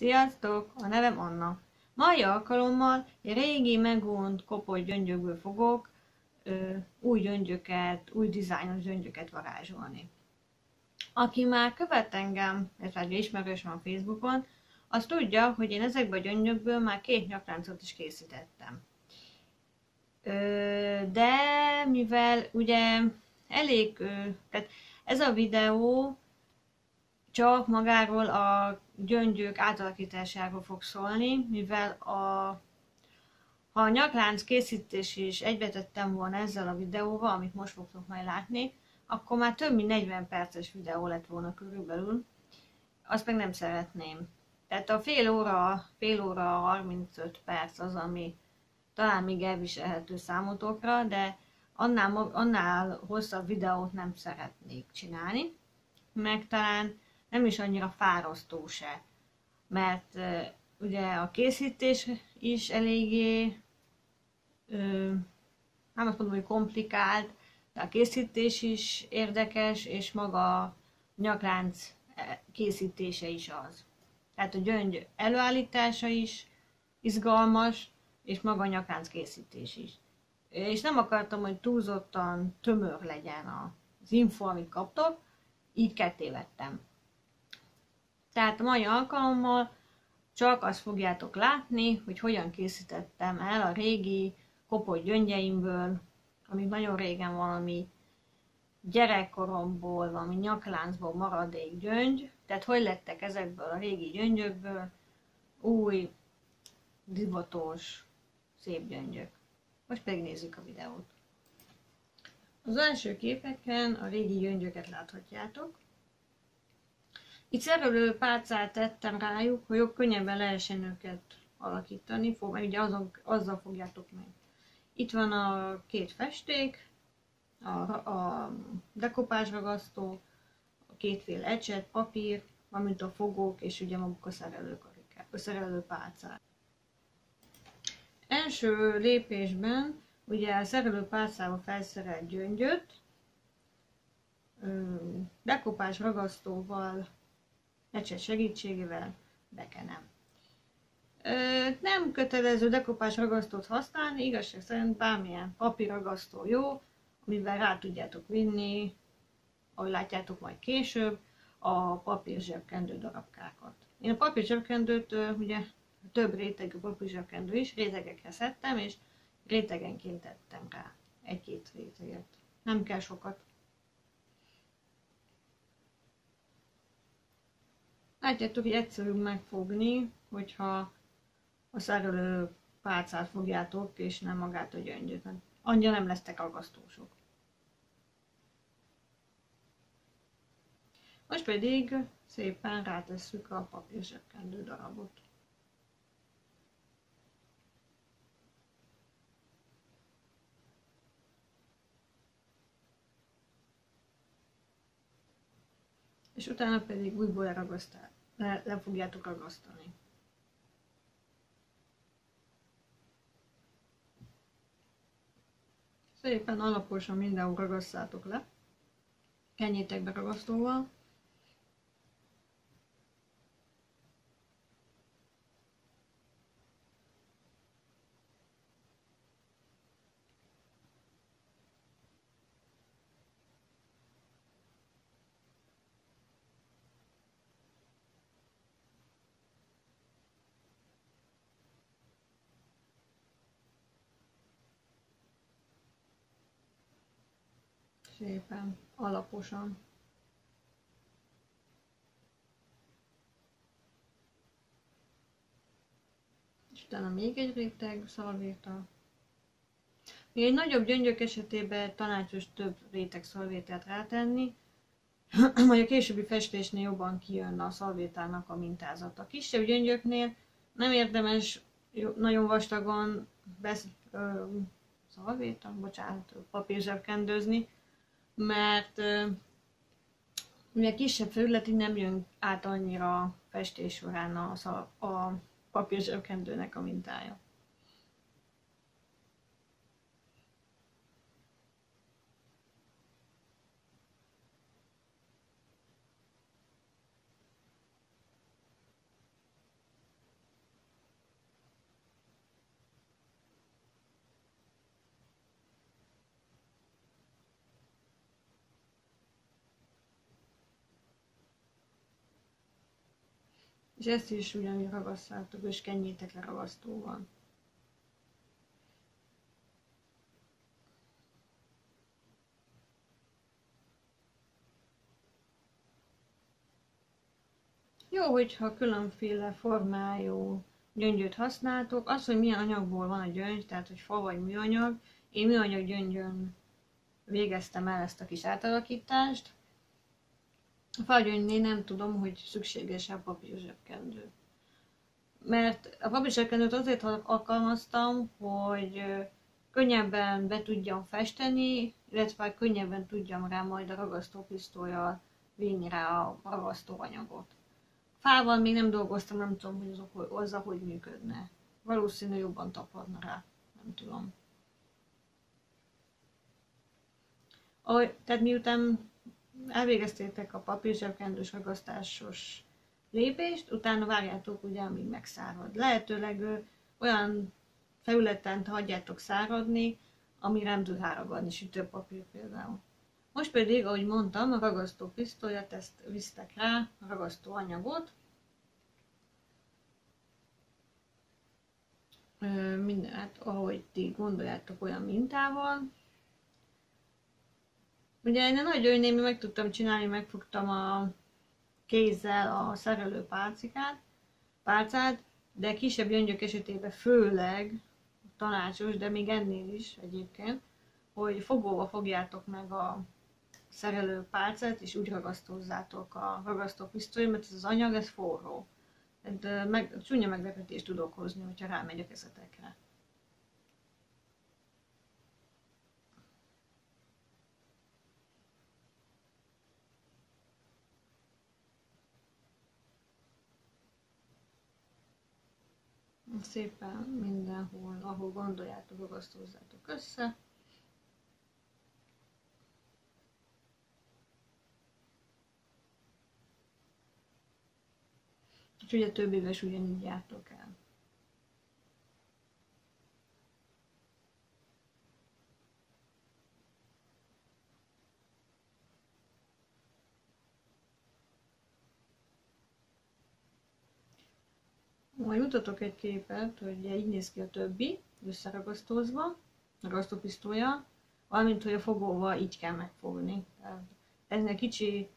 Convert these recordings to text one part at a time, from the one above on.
Sziasztok! A nevem Anna. Mai alkalommal egy régi, megvont, kopott gyöngyökből fogok ö, új gyöngyöket, új dizájnos gyöngyöket varázsolni. Aki már követ engem, illetve ismerős a Facebookon, az tudja, hogy én ezekből a gyöngyökből már két nyakláncot is készítettem. Ö, de mivel ugye elég, ö, tehát ez a videó csak magáról a gyöngyök átalakításáról fog szólni, mivel a, ha a nyaklánc készítés is egybetettem volna ezzel a videóval, amit most fogtok majd látni, akkor már több mint 40 perces videó lett volna körülbelül. Azt meg nem szeretném. Tehát a fél óra, fél óra 35 perc az, ami talán még elviselhető számotokra, de annál, annál hosszabb videót nem szeretnék csinálni, meg talán nem is annyira fárasztó se, mert ugye a készítés is eléggé, nem azt mondom, hogy komplikált, de a készítés is érdekes, és maga a nyaklánc e, készítése is az. Tehát a gyöngy előállítása is izgalmas, és maga a nyaklánc készítés is. És nem akartam, hogy túlzottan tömör legyen az info, amit kaptok, így ketté vettem. Tehát a mai alkalommal csak azt fogjátok látni, hogy hogyan készítettem el a régi kopott gyöngyeimből, ami nagyon régen valami gyerekkoromból, valami nyakláncból maradék gyöngy, tehát hogy lettek ezekből a régi gyöngyökből új, divatos, szép gyöngyök. Most megnézzük a videót. Az első képeken a régi gyöngyöket láthatjátok. Itt szerelő pálcát tettem rájuk, hogy jobb könnyebben lehessen őket alakítani, fog, mert ugye azon, azzal fogjátok meg. Itt van a két festék, a, a dekopásragasztó, a kétféle ecset, papír, valamint a fogók, és ugye maguk a szerelőkarikák, a szerelő pálcák. Első lépésben ugye a szerelő pálcával felszerelt gyöngyöt, dekopás ragasztóval ecset segítségével bekenem. Nem kötelező dekopás ragasztót használni, igazság szerint bármilyen papírragasztó jó, amivel rá tudjátok vinni, ahogy látjátok majd később, a papír zsebkendő darabkákat. Én a papír zsebkendőt, ugye több rétegű papír zsebkendő is, rétegekre szedtem, és rétegenként tettem rá egy-két réteget. Nem kell sokat. Látjátok, hogy egyszerűbb megfogni, hogyha a szerelő pálcát fogjátok, és nem magát a gyöngyöt. Annyira nem lesztek agasztósok. Most pedig szépen rátesszük a papírzsebkendő darabot. És utána pedig újból leragasztál, le, le fogjátok ragasztani. Szépen alaposan mindenhol ragasztátok le, kenjétek be ragasztóval, szépen, alaposan. És utána még egy réteg szalvéta. Még egy nagyobb gyöngyök esetében tanácsos több réteg szalvétát rátenni, majd a későbbi festésnél jobban kijön a szalvétának a mintázata. Kisebb gyöngyöknél nem érdemes nagyon vastagon besz, ö, szalvéta, bocsánat, papírzsebkendőzni, mert mivel kisebb felületig nem jön át annyira festés során a, a papírzsebkendőnek a mintája. És ezt is ugyanúgy ragasztátok, és kenjétek le ragasztóval. Jó, hogyha különféle formájú gyöngyöt használtok. Az, hogy milyen anyagból van a gyöngy, tehát hogy fa vagy műanyag, én műanyag gyöngyön végeztem el ezt a kis átalakítást. A fagyöngynél nem tudom, hogy szükséges-e a papírzsebkendő. Mert a papírzsebkendőt azért alkalmaztam, hogy könnyebben be tudjam festeni, illetve könnyebben tudjam rá majd a ragasztópisztolyjal vinni rá a ragasztóanyagot. Fával még nem dolgoztam, nem tudom, hogy azok, az, hogy működne. Valószínű jobban tapadna rá, nem tudom. Ahogy, tehát miután elvégeztétek a papírzsebkendős ragasztásos lépést, utána várjátok ugye, amíg megszárad. Lehetőleg olyan felületen hagyjátok száradni, ami nem tud ráragadni, sütőpapír például. Most pedig, ahogy mondtam, a ragasztó pisztolyat, ezt visztek rá, a ragasztó anyagot. Minden, hát ahogy ti gondoljátok olyan mintával. Ugye én a nagy gyöngynél meg tudtam csinálni, megfogtam a kézzel a szerelő pálcikát, pálcát, de kisebb gyöngyök esetében főleg tanácsos, de még ennél is egyébként, hogy fogóval fogjátok meg a szerelő pálcát, és úgy ragasztózzátok a ragasztópisztoly, mert ez az anyag, ez forró. Tehát meg, csúnya meglepetést tud okozni, hogyha rámegy a kezetekre. Szépen mindenhol, ahol gondoljátok, ragasztózzátok össze. Úgyhogy a több éves ugyanígy jártok el. Majd mutatok egy képet, hogy így néz ki a többi, összeragasztózva, ragasztópisztolya, valamint, hogy a fogóval így kell megfogni. Tehát eznek kicsi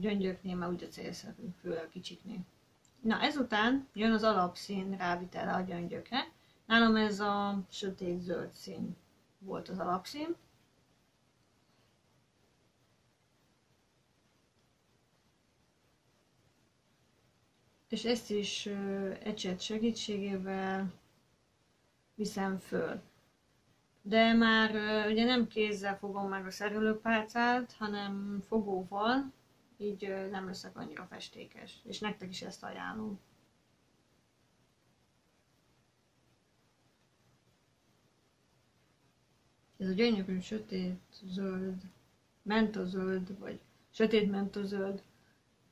gyöngyöknél már úgy a célszerű, főleg a kicsiknél. Na ezután jön az alapszín rávitele a gyöngyökre. Nálam ez a sötét zöld szín volt az alapszín. És ezt is ecset segítségével viszem föl. De már ugye nem kézzel fogom meg a szerelőpálcát, hanem fogóval, így nem leszek annyira festékes. És nektek is ezt ajánlom. Ez a gyönyörű sötét zöld, mentozöld, vagy sötét mentozöld,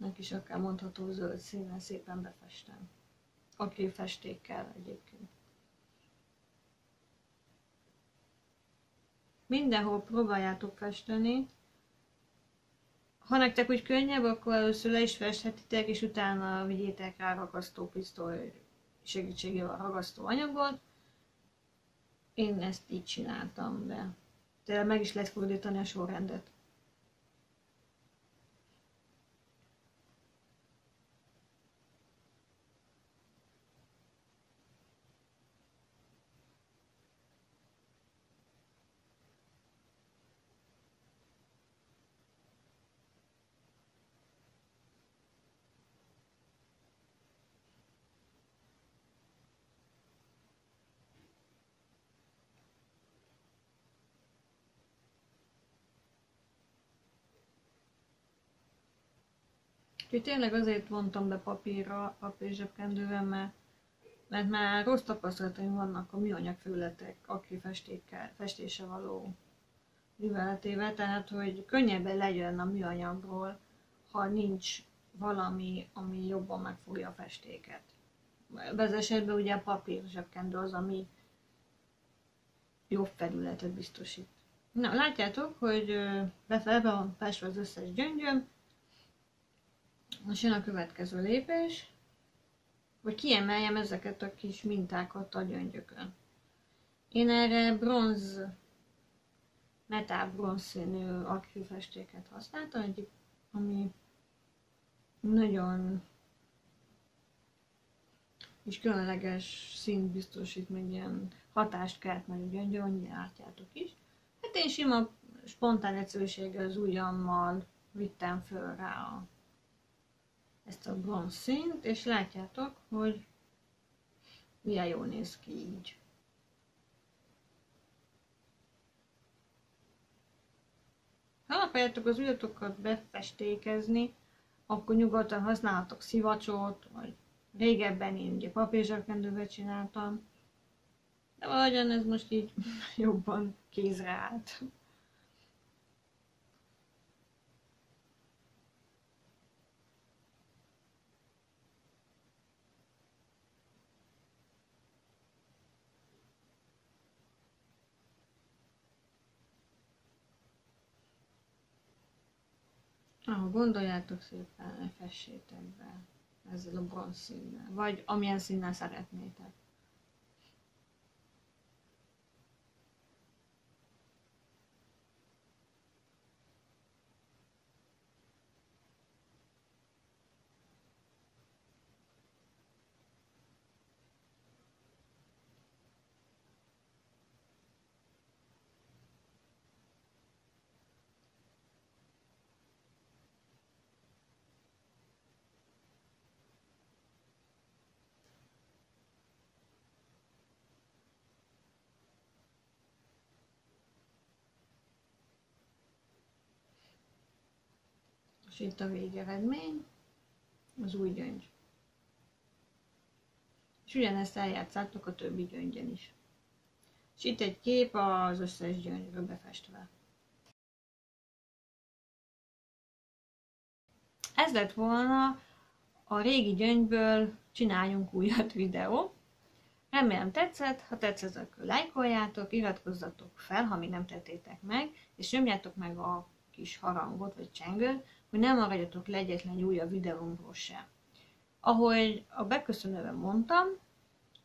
nek is akár mondható zöld színen szépen befestem. Aki festékkel egyébként. Mindenhol próbáljátok festeni, ha nektek úgy könnyebb, akkor először le is festhetitek, és utána vigyétek rá ragasztó pisztoly segítségével ragasztó anyagot. Én ezt így csináltam, de tényleg meg is lehet fordítani a sorrendet. Úgyhogy tényleg azért vontam be papírra, papírzsebkendővel, mert, mert már rossz tapasztalataim vannak a műanyag felületek akrilfestékkel, festése való műveletével, tehát hogy könnyebben legyen a műanyagról, ha nincs valami, ami jobban megfogja a festéket. Ez esetben ugye a papír zsebkendő az, ami jobb felületet biztosít. Na, látjátok, hogy befelve van festve az összes gyöngyöm, most jön a következő lépés. vagy kiemeljem ezeket a kis mintákat a gyöngyökön. Én erre bronz, metál bronz színű akrilfestéket használtam, ami nagyon és különleges színt biztosít, meg ilyen hatást kelt meg a gyöngyön, látjátok is. Hát én sima, spontán egyszerűséggel az ujjammal vittem föl rá a, ezt a bronz színt, és látjátok, hogy milyen jól néz ki így. Ha akarjátok az ujjatokat befestékezni, akkor nyugodtan használhatok szivacsot, vagy régebben én ugye papírzsarkendővel csináltam, de valahogyan ez most így jobban kézre állt. Ah, gondoljátok szépen, fessétek be ezzel a bronz színnel, vagy amilyen színnel szeretnétek. És itt a végeredmény, az új gyöngy. És ugyanezt eljátszátok a többi gyöngyen is. És itt egy kép az összes gyöngyről befestve. Ez lett volna a régi gyöngyből csináljunk újat videó. Remélem tetszett, ha tetszett, akkor lájkoljátok, iratkozzatok fel, ha még nem tettétek meg, és nyomjátok meg a kis harangot vagy csengőt, hogy nem maradjatok le egyetlen egy újabb videómról sem. Ahogy a beköszönőben mondtam,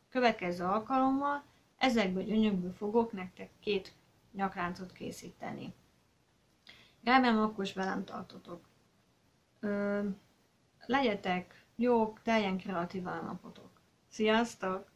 következő alkalommal ezekből a gyönyökből fogok nektek két nyakláncot készíteni. Remélem akkor is velem tartotok. Ö, legyetek jók, teljen kreatívan a napotok. Sziasztok!